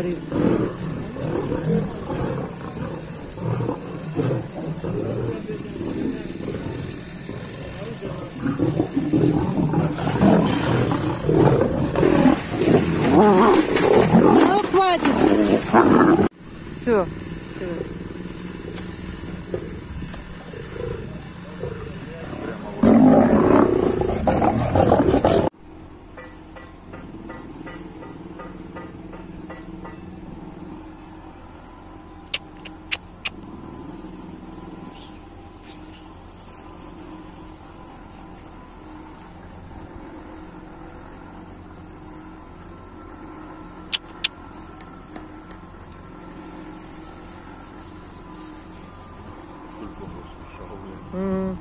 говорится. Ну, хватит. Все. 嗯。